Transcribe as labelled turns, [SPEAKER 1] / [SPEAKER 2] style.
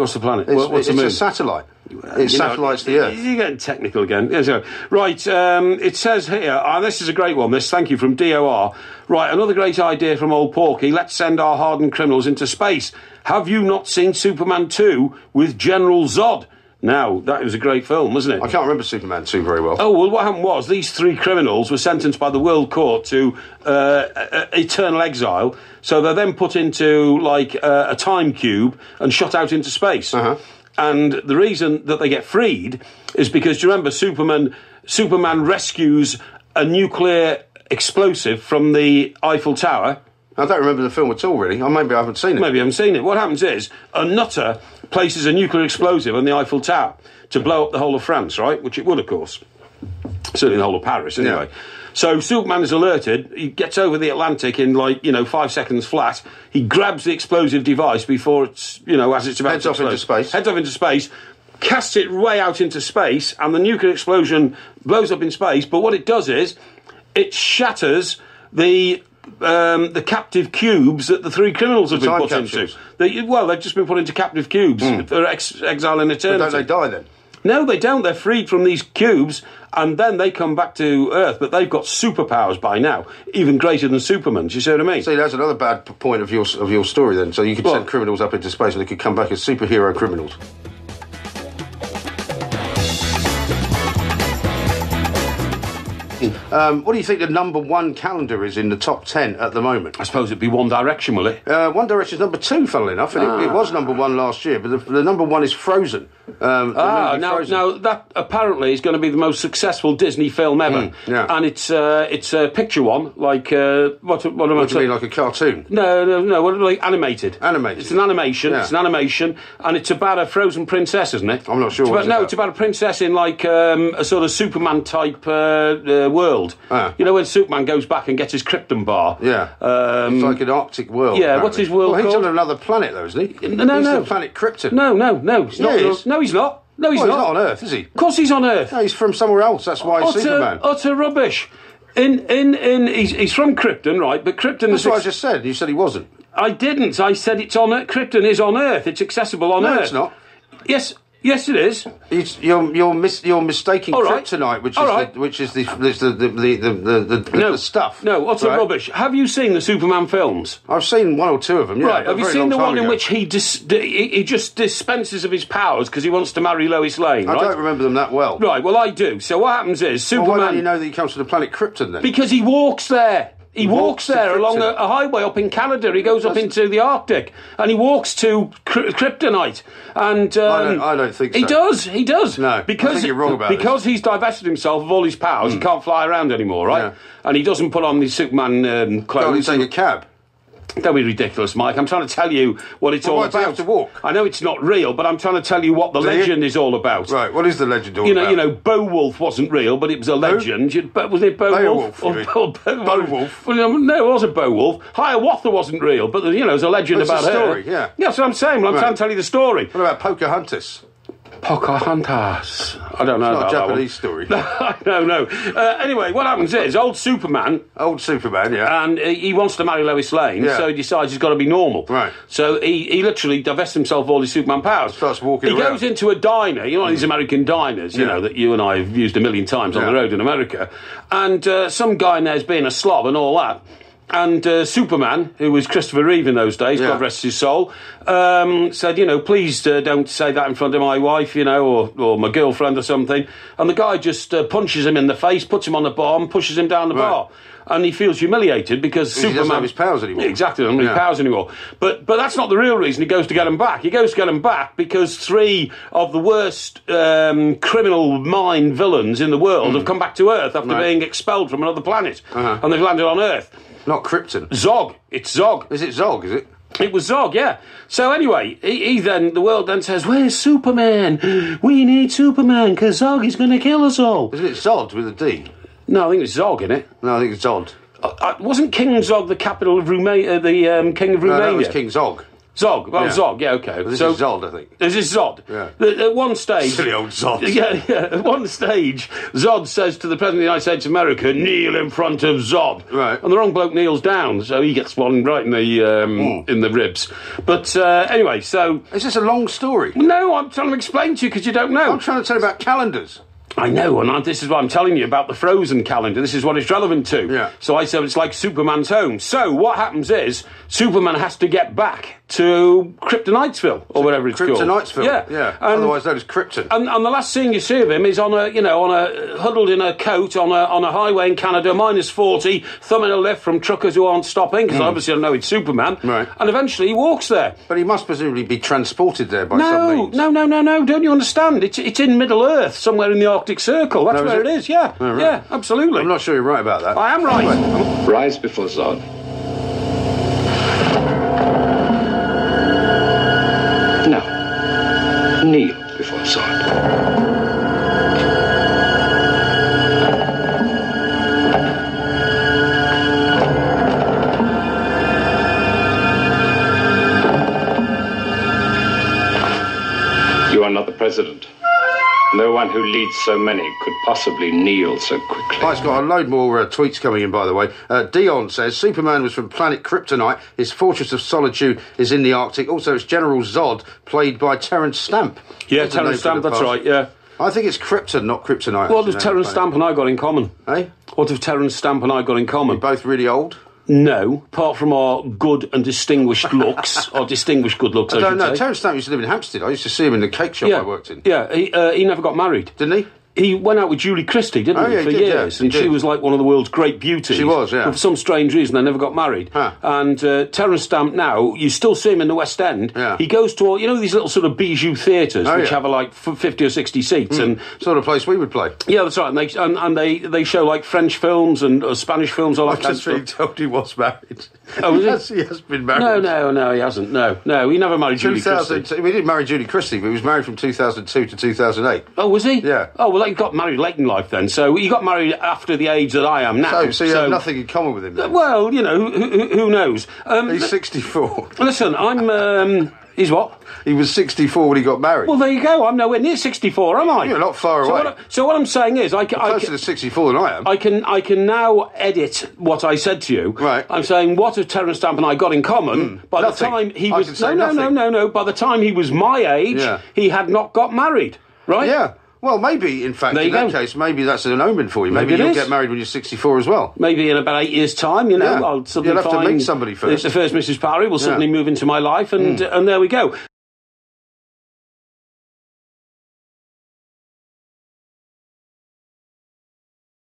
[SPEAKER 1] What's the planet?
[SPEAKER 2] It's,
[SPEAKER 1] What- What's
[SPEAKER 2] it's
[SPEAKER 1] the moon?
[SPEAKER 2] a satellite. It
[SPEAKER 1] You know,
[SPEAKER 2] satellites the Earth.
[SPEAKER 1] You're getting technical again. Right, um, it says here, uh, this is a great one, this, thank you, from DOR. Right, another great idea from old Porky. Let's send our hardened criminals into space. Have you not seen Superman 2 with General Zod? Now, that was a great film, wasn't it?
[SPEAKER 2] I can't remember Superman 2 very well.
[SPEAKER 1] Oh, well, what happened was these three criminals were sentenced by the World Court to uh, uh, eternal exile. So they're then put into, like, uh, a time cube and shot out into space.
[SPEAKER 2] Uh-huh.
[SPEAKER 1] And the reason that they get freed is because, do you remember, Superman, Superman rescues a nuclear explosive from the Eiffel Tower.
[SPEAKER 2] I don't remember the film at all, really. Or maybe I haven't seen it.
[SPEAKER 1] Maybe you haven't seen it. What happens is a nutter places a nuclear explosive on the Eiffel Tower to blow up the whole of France, right? Which it would, of course. Certainly the whole of Paris, anyway.
[SPEAKER 2] Yeah.
[SPEAKER 1] So Superman is alerted. He gets over the Atlantic in like you know five seconds flat. He grabs the explosive device before it's you know as it's about
[SPEAKER 2] Heads
[SPEAKER 1] to
[SPEAKER 2] off into space.
[SPEAKER 1] Heads off into space. Casts it way out into space, and the nuclear explosion blows up in space. But what it does is, it shatters the um, the captive cubes that the three criminals have been put
[SPEAKER 2] capsules.
[SPEAKER 1] into. They, well, they've just been put into captive cubes for ex- exile in eternity.
[SPEAKER 2] Don't they die then?
[SPEAKER 1] No, they don't. They're freed from these cubes, and then they come back to Earth. But they've got superpowers by now, even greater than Superman. Do you see what I mean?
[SPEAKER 2] See, that's another bad point of your of your story. Then, so you could send criminals up into space, and they could come back as superhero criminals. Um, what do you think the number one calendar is in the top ten at the moment?
[SPEAKER 1] I suppose it'd be One Direction, will it?
[SPEAKER 2] Uh, One Direction's number two, funnily enough, and it, it was number one last year. But the, the number one is Frozen. Um,
[SPEAKER 1] Ah, now,
[SPEAKER 2] Frozen.
[SPEAKER 1] now that apparently is going to be the most successful Disney film ever,
[SPEAKER 2] yeah.
[SPEAKER 1] and it's uh, it's a picture one, like uh, what what am I
[SPEAKER 2] what do you
[SPEAKER 1] saying?
[SPEAKER 2] mean, like a cartoon?
[SPEAKER 1] No, no, no. What, like animated.
[SPEAKER 2] Animated.
[SPEAKER 1] It's an animation.
[SPEAKER 2] Yeah.
[SPEAKER 1] It's an animation, and it's about a frozen princess, isn't it?
[SPEAKER 2] I'm not sure
[SPEAKER 1] It's
[SPEAKER 2] what
[SPEAKER 1] about,
[SPEAKER 2] it's
[SPEAKER 1] no,
[SPEAKER 2] about.
[SPEAKER 1] it's about a princess in like um, a sort of Superman type uh, uh, world.
[SPEAKER 2] Ah.
[SPEAKER 1] You know when Superman goes back and gets his Krypton bar.
[SPEAKER 2] Yeah,
[SPEAKER 1] Um,
[SPEAKER 2] it's like an Arctic world.
[SPEAKER 1] yeah,
[SPEAKER 2] apparently.
[SPEAKER 1] what's his world
[SPEAKER 2] Well, he's
[SPEAKER 1] called?
[SPEAKER 2] on another planet, though, isn't he?
[SPEAKER 1] No, no,
[SPEAKER 2] he's
[SPEAKER 1] no.
[SPEAKER 2] the planet Krypton.
[SPEAKER 1] no, no, no. He's not.
[SPEAKER 2] He is.
[SPEAKER 1] No, he's not. No, he's
[SPEAKER 2] Well,
[SPEAKER 1] not.
[SPEAKER 2] he's not on Earth, is he?
[SPEAKER 1] Of course, he's on Earth.
[SPEAKER 2] No, he's from somewhere else. That's why he's
[SPEAKER 1] utter,
[SPEAKER 2] Superman.
[SPEAKER 1] utter rubbish. In in in, he's, he's from Krypton, right? But Krypton
[SPEAKER 2] That's what I just said. You said he wasn't.
[SPEAKER 1] I didn't. I said it's on Earth. Krypton is on Earth. It's accessible on
[SPEAKER 2] No,
[SPEAKER 1] Earth.
[SPEAKER 2] it's not.
[SPEAKER 1] Yes, yes, it is.
[SPEAKER 2] It's, you're you're mis- you're mistaking
[SPEAKER 1] All right.
[SPEAKER 2] kryptonite, which
[SPEAKER 1] All
[SPEAKER 2] is
[SPEAKER 1] right.
[SPEAKER 2] the, which is the the the the, the, the, the,
[SPEAKER 1] No
[SPEAKER 2] the stuff.
[SPEAKER 1] No, what's the
[SPEAKER 2] right?
[SPEAKER 1] rubbish? Have you seen the Superman films?
[SPEAKER 2] I've seen one or two of them. Yeah,
[SPEAKER 1] right. Have you seen the one in which he dis- di- he he just dispenses of his powers because he wants to marry Lois Lane?
[SPEAKER 2] I
[SPEAKER 1] right.
[SPEAKER 2] don't remember them that well.
[SPEAKER 1] Right. Well, I do. So what happens is
[SPEAKER 2] Well,
[SPEAKER 1] Superman.
[SPEAKER 2] why don't you know that he comes from the planet Krypton then?
[SPEAKER 1] Because he walks there. He, walks,
[SPEAKER 2] walks
[SPEAKER 1] there along a, a highway up in Canada. He goes up into the Arctic and he walks to Kry- Kryptonite. And um,
[SPEAKER 2] I don't- I don't think
[SPEAKER 1] he does. He does.
[SPEAKER 2] No,
[SPEAKER 1] because
[SPEAKER 2] you're wrong about
[SPEAKER 1] because he's divested himself of all his powers. He can't fly around anymore, right?
[SPEAKER 2] Yeah.
[SPEAKER 1] And he doesn't put on the Superman um,
[SPEAKER 2] Can't
[SPEAKER 1] clothes.
[SPEAKER 2] take a cab.
[SPEAKER 1] Don't be ridiculous, Mike. I'm trying to tell you what it's
[SPEAKER 2] Well,
[SPEAKER 1] all
[SPEAKER 2] why do you
[SPEAKER 1] about.
[SPEAKER 2] to walk?
[SPEAKER 1] I know it's not real, but I'm trying to tell you what the
[SPEAKER 2] Do you?
[SPEAKER 1] legend is all about.
[SPEAKER 2] Right. What is the legend all
[SPEAKER 1] You know,
[SPEAKER 2] about?
[SPEAKER 1] you know, Beowulf wasn't real, but it was a legend. You- But was it Beowulf?
[SPEAKER 2] Beowulf?
[SPEAKER 1] Or Beowulf?
[SPEAKER 2] Beowulf.
[SPEAKER 1] Well, no, it wasn't Beowulf. Hiawatha wasn't real, but you know, there's a legend
[SPEAKER 2] a
[SPEAKER 1] about
[SPEAKER 2] story,
[SPEAKER 1] her.
[SPEAKER 2] yeah.
[SPEAKER 1] yeah, that's what I'm saying. Well, I'm
[SPEAKER 2] Right.
[SPEAKER 1] trying to tell you the story.
[SPEAKER 2] What about Pocahontas?
[SPEAKER 1] Pocahontas. I don't know.
[SPEAKER 2] It's Not a
[SPEAKER 1] about that one.
[SPEAKER 2] Japanese story.
[SPEAKER 1] no, no. Uh, anyway, what happens is old Superman
[SPEAKER 2] Old Superman, yeah.
[SPEAKER 1] and he he wants to marry Lois Lane,
[SPEAKER 2] Yeah.
[SPEAKER 1] so he decides he's got to be normal.
[SPEAKER 2] Right.
[SPEAKER 1] So he, he literally divests himself of all his Superman powers.
[SPEAKER 2] Starts walking
[SPEAKER 1] He
[SPEAKER 2] around.
[SPEAKER 1] goes into a diner, you know, these American diners, you
[SPEAKER 2] Yeah.
[SPEAKER 1] know, that you and I have used a million times on
[SPEAKER 2] Yeah.
[SPEAKER 1] the road in America. And uh, some guy in there's being a slob and all that. And uh, Superman, who was Christopher Reeve in those days,
[SPEAKER 2] Yeah.
[SPEAKER 1] God rest his soul, um, said, you know, please uh, don't say that in front of my wife, you know, or, or my girlfriend or something. And the guy just uh, punches him in the face, puts him on the bar, and pushes him down the
[SPEAKER 2] Right.
[SPEAKER 1] bar. And he feels humiliated because
[SPEAKER 2] he
[SPEAKER 1] Superman
[SPEAKER 2] doesn't have his powers anymore.
[SPEAKER 1] Exactly, doesn't have his powers anymore. But but that's not the real reason he goes to get him back. He goes to get him back because three of the worst um, criminal mind villains in the world have come back to Earth after.
[SPEAKER 2] Right.
[SPEAKER 1] being expelled from another planet,
[SPEAKER 2] Uh-huh.
[SPEAKER 1] and they've landed on Earth.
[SPEAKER 2] Not Krypton.
[SPEAKER 1] Zog, it's Zog.
[SPEAKER 2] Is it Zog, is it?
[SPEAKER 1] It was Zog, yeah. So anyway, he, he then the world then says, "Where's Superman? We need Superman because Zog is going to kill us all."
[SPEAKER 2] Isn't it Zod with a D?
[SPEAKER 1] No, I think it's Zog in it.
[SPEAKER 2] No, I think it's Zod.
[SPEAKER 1] Uh, uh, wasn't King Zog the capital of Romania? Uh, the um, king of
[SPEAKER 2] No,
[SPEAKER 1] Romania?
[SPEAKER 2] that was King Zog.
[SPEAKER 1] Zog. Oh,
[SPEAKER 2] Yeah.
[SPEAKER 1] Zog. Yeah, okay.
[SPEAKER 2] This
[SPEAKER 1] so,
[SPEAKER 2] is Zold, I think.
[SPEAKER 1] This is Zod.
[SPEAKER 2] Yeah.
[SPEAKER 1] At one stage.
[SPEAKER 2] Silly old Zod.
[SPEAKER 1] Yeah, yeah. At one stage, Zod says to the President of the United States of America, kneel in front of Zod.
[SPEAKER 2] Right.
[SPEAKER 1] And the wrong bloke kneels down, so he gets one right in the um, in the ribs. But uh, anyway, so.
[SPEAKER 2] Is this a long story?
[SPEAKER 1] No, I'm trying to explain to you because you don't know.
[SPEAKER 2] I'm trying to tell you about calendars.
[SPEAKER 1] I know, and I, this is what I'm telling you about the Frozen calendar. This is what it's relevant to.
[SPEAKER 2] Yeah.
[SPEAKER 1] So I said it's like Superman's home. So what happens is Superman has to get back to Kryptonitesville or whatever it's called.
[SPEAKER 2] Kryptonitesville.
[SPEAKER 1] Yeah.
[SPEAKER 2] Yeah.
[SPEAKER 1] And,
[SPEAKER 2] Otherwise known as Krypton.
[SPEAKER 1] and, and the last scene you see of him is on a, you know, on a huddled in a coat on a on a highway in Canada, minus forty, thumbing a lift from truckers who aren't stopping because hmm. obviously I know it's Superman.
[SPEAKER 2] Right.
[SPEAKER 1] And eventually he walks there.
[SPEAKER 2] but he must presumably be transported there by some
[SPEAKER 1] No,
[SPEAKER 2] means.
[SPEAKER 1] no, no, no, no. Don't you understand? It's it's in Middle Earth, somewhere in the Arctic Circle. That's
[SPEAKER 2] No,
[SPEAKER 1] where
[SPEAKER 2] it?
[SPEAKER 1] it is. Yeah,
[SPEAKER 2] Oh, right.
[SPEAKER 1] yeah, absolutely.
[SPEAKER 2] I'm not sure you're right about that.
[SPEAKER 1] I am right.
[SPEAKER 3] Um, Rise before Zod. No. Kneel before Zod. You are not the president. No one who leads so many could possibly kneel so quickly.
[SPEAKER 2] Mike's got a load more uh, tweets coming in, by the way. Uh, Dion says Superman was from planet Kryptonite. His Fortress of Solitude is in the Arctic. Also, it's General Zod, played by Terence Stamp.
[SPEAKER 1] Yeah,
[SPEAKER 2] That's a
[SPEAKER 1] Terence Stamp. That's right. Yeah.
[SPEAKER 2] I think it's Krypton, not Kryptonite.
[SPEAKER 1] What
[SPEAKER 2] actually,
[SPEAKER 1] have
[SPEAKER 2] no,
[SPEAKER 1] Terence. Stamp and I got in common?
[SPEAKER 2] Eh?
[SPEAKER 1] What have Terence Stamp and I got in common?
[SPEAKER 2] Both really old.
[SPEAKER 1] No, apart from our good and distinguished looks, our distinguished good looks, I,
[SPEAKER 2] I don't know. Terence Stamp used to live in Hampstead. I used to see him in the cake shop
[SPEAKER 1] yeah,
[SPEAKER 2] I worked in.
[SPEAKER 1] Yeah, he, uh, he never got married.
[SPEAKER 2] Didn't he?
[SPEAKER 1] He went out with Julie Christie, didn't
[SPEAKER 2] Oh,
[SPEAKER 1] he,
[SPEAKER 2] yeah, he
[SPEAKER 1] for
[SPEAKER 2] did,
[SPEAKER 1] years?
[SPEAKER 2] he
[SPEAKER 1] and she was like one of the world's great beauties.
[SPEAKER 2] She was, yeah.
[SPEAKER 1] For some strange reason, they never got married.
[SPEAKER 2] Huh.
[SPEAKER 1] And uh, Terence Stamp now, you still see him in the West End.
[SPEAKER 2] Yeah.
[SPEAKER 1] He goes to, all, you know, these little sort of bijou theatres,
[SPEAKER 2] Oh,
[SPEAKER 1] which
[SPEAKER 2] yeah.
[SPEAKER 1] Have a, like 50 or 60 seats. And
[SPEAKER 2] Sort of place we would play.
[SPEAKER 1] yeah, that's right. And they, and, and they, they show like French films and uh, Spanish films, all that
[SPEAKER 2] I've
[SPEAKER 1] kind of stuff.
[SPEAKER 2] told he was married.
[SPEAKER 1] Oh, was
[SPEAKER 2] yes, he has been married.
[SPEAKER 1] No, no, no, he hasn't. No, no, he never married Julie Christie.
[SPEAKER 2] 2000, we didn't marry Julie Christie, but he was married from 2002 to 2008.
[SPEAKER 1] Oh, was he?
[SPEAKER 2] Yeah.
[SPEAKER 1] Oh, well, he got married late in life then. So he got married after the age that I am now.
[SPEAKER 2] So, so you have nothing in common with him then?
[SPEAKER 1] Well, you know, who, who, who knows? Um,
[SPEAKER 2] He's 64.
[SPEAKER 1] listen, I'm. Um, he's what?
[SPEAKER 2] He was 64 when he got married.
[SPEAKER 1] Well, there you go. I'm nowhere near 64, am I?
[SPEAKER 2] You're not far
[SPEAKER 1] so
[SPEAKER 2] away.
[SPEAKER 1] What I, so what I'm saying is, I, ca- I,
[SPEAKER 2] Closer
[SPEAKER 1] ca-
[SPEAKER 2] to 64 than I am.
[SPEAKER 1] I can I can now edit what I said to you.
[SPEAKER 2] Right.
[SPEAKER 1] I'm saying what have Terence Stamp and I got in common? By
[SPEAKER 2] nothing.
[SPEAKER 1] the time he was
[SPEAKER 2] say
[SPEAKER 1] no no no no no. By the time he was my age,
[SPEAKER 2] Yeah.
[SPEAKER 1] he had not got married. Right.
[SPEAKER 2] yeah. Well, maybe, in fact,
[SPEAKER 1] There
[SPEAKER 2] in that
[SPEAKER 1] go.
[SPEAKER 2] case, maybe that's an omen for you. Maybe,
[SPEAKER 1] Maybe
[SPEAKER 2] you'll
[SPEAKER 1] is.
[SPEAKER 2] get married when you're 64 as well.
[SPEAKER 1] maybe in about eight years' time, you know,
[SPEAKER 2] Yeah.
[SPEAKER 1] I'll suddenly
[SPEAKER 2] You'll have to meet somebody first.
[SPEAKER 1] The first Mrs. Parry will suddenly
[SPEAKER 2] Yeah.
[SPEAKER 1] Move into my life, and hmm. uh, and there we go.